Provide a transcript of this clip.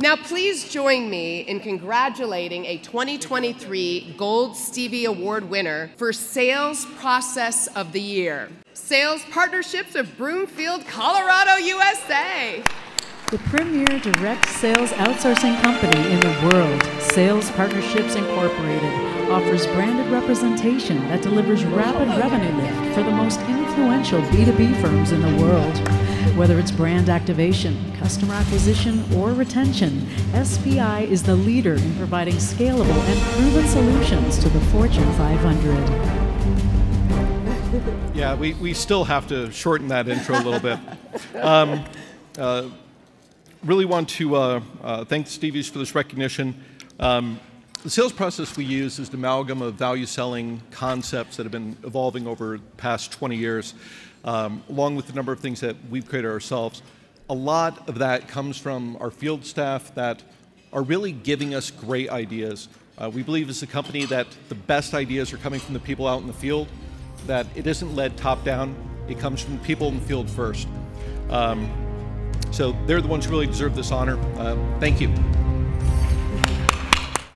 Now, please join me in congratulating a 2023 Gold Stevie Award winner for Sales Process of the Year. Sales Partnerships of Broomfield, Colorado, USA. The premier direct sales outsourcing company in the world, Sales Partnerships Incorporated, offers branded representation that delivers rapid revenue lift for the most influential B2B firms in the world. Whether it's brand activation, customer acquisition, or retention, SPI is the leader in providing scalable and proven solutions to the Fortune 500. Yeah, we, we still have to shorten that intro a little bit. Um, uh, really want to uh, uh, thank Stevie's for this recognition. Um, the sales process we use is an amalgam of value selling concepts that have been evolving over the past 20 years, um, along with a number of things that we've created ourselves. A lot of that comes from our field staff that are really giving us great ideas. Uh, we believe as a company that the best ideas are coming from the people out in the field, that it isn't led top down, it comes from the people in the field first. Um, so they're the ones who really deserve this honor. Uh, thank you.